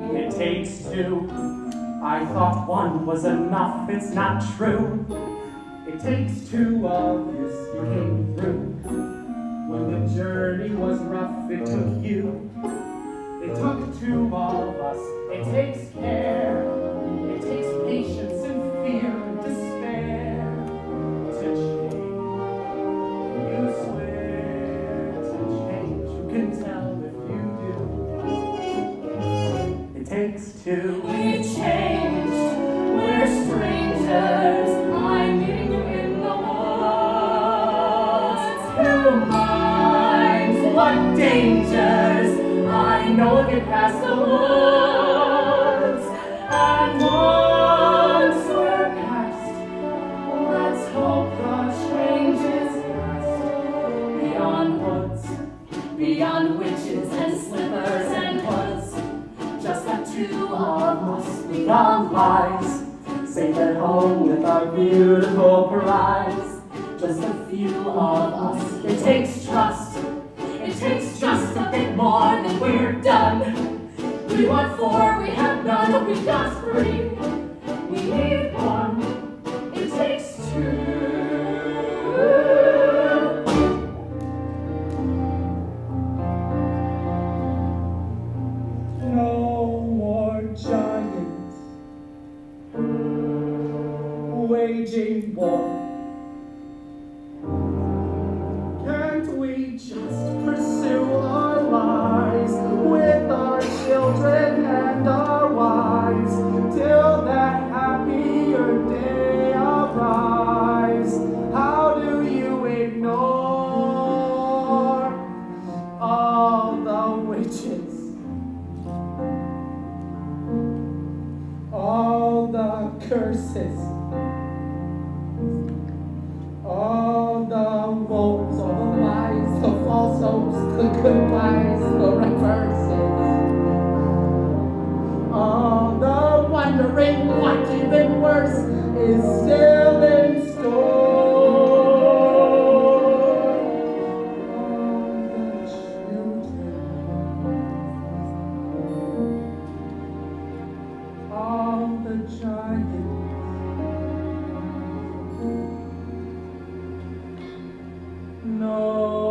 It takes two. I thought one was enough, it's not true. It takes two of you, you came through. When the journey was rough, it took you. It took two of us, it takes care. We changed, we're strangers. I'm meeting you in the woods. Who minds what dangers? I know get past the woods. And once we're past, let's hope the change is past. Beyond woods, beyond witches and slippers and hoods. Two of us beyond lies. Safe at home with our beautiful prize. just a few of us. It takes trust. It takes just a bit more than we're done. We want four, we have none. We got three. We waging war. Can't we just pursue our lives with our children and our wives till that happier day arrives? How do you ignore all the witches? all the curses All the wondering what even worse is still in store. All the children, all the giants. No.